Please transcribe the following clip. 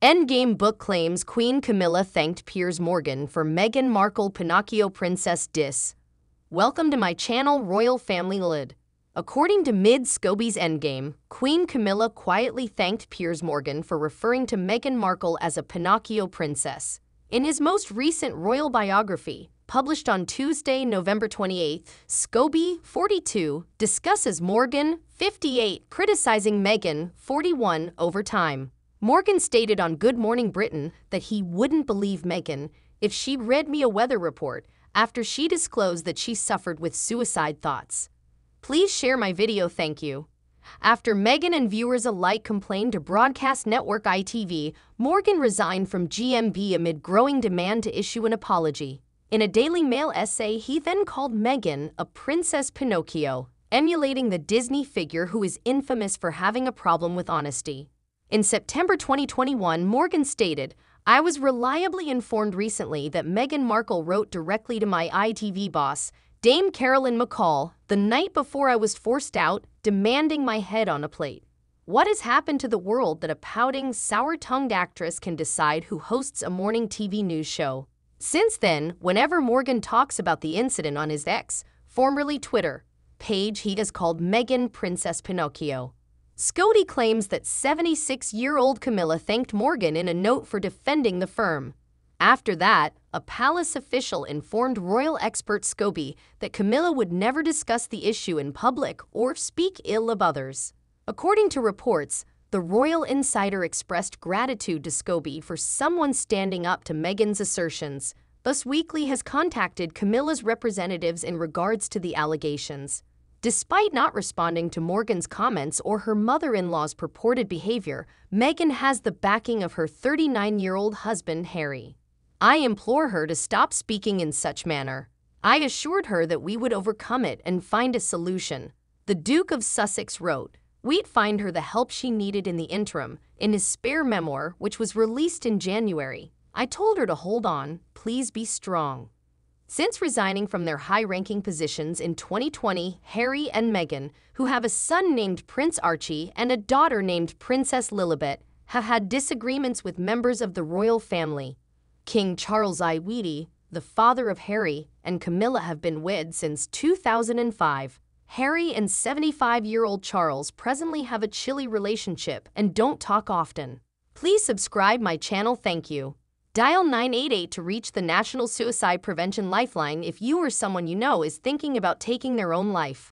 Endgame book claims Queen Camilla thanked Piers Morgan for Meghan Markle Pinocchio Princess Diss. Welcome to my channel Royal Family Lid. According to Omid Scobie's Endgame, Queen Camilla quietly thanked Piers Morgan for referring to Meghan Markle as a Pinocchio princess. In his most recent royal biography, published on Tuesday, November 28, Scobie, 42, discusses Morgan, 58, criticizing Meghan, 41, over time. Morgan stated on Good Morning Britain that he wouldn't believe Meghan if she read me a weather report after she disclosed that she suffered with suicide thoughts. Please share my video, thank you. After Meghan and viewers alike complained to broadcast network ITV, Morgan resigned from GMB amid growing demand to issue an apology. In a Daily Mail essay, he then called Meghan a Princess Pinocchio, emulating the Disney figure who is infamous for having a problem with honesty. In September 2021, Morgan stated, I was reliably informed recently that Meghan Markle wrote directly to my ITV boss, Dame Carolyn McCall, the night before I was forced out, demanding my head on a plate. What has happened to the world that a pouting, sour tongued actress can decide who hosts a morning TV news show? Since then, whenever Morgan talks about the incident on his X, formerly Twitter, page, he has called Meghan Princess Pinocchio. Scobie claims that 76 year old Camilla thanked Morgan in a note for defending the firm. After that, a palace official informed royal expert Scobie that Camilla would never discuss the issue in public or speak ill of others. According to reports, the royal insider expressed gratitude to Scobie for someone standing up to Meghan's assertions. Us Weekly has contacted Camilla's representatives in regards to the allegations. Despite not responding to Morgan's comments or her mother in law's purported behavior, Meghan has the backing of her 39 year old husband, Harry. I implore her to stop speaking in such manner. I assured her that we would overcome it and find a solution. The Duke of Sussex wrote, We'd find her the help she needed in the interim, in his spare memoir, which was released in January. I told her to hold on, please be strong. Since resigning from their high ranking positions in 2020, Harry and Meghan, who have a son named Prince Archie and a daughter named Princess Lilibet, have had disagreements with members of the royal family. King Charles I. Weedy, the father of Harry, and Camilla have been wed since 2005. Harry and 75 year old Charles presently have a chilly relationship and don't talk often. Please subscribe my channel, thank you. Dial 988 to reach the National Suicide Prevention Lifeline if you or someone you know is thinking about taking their own life.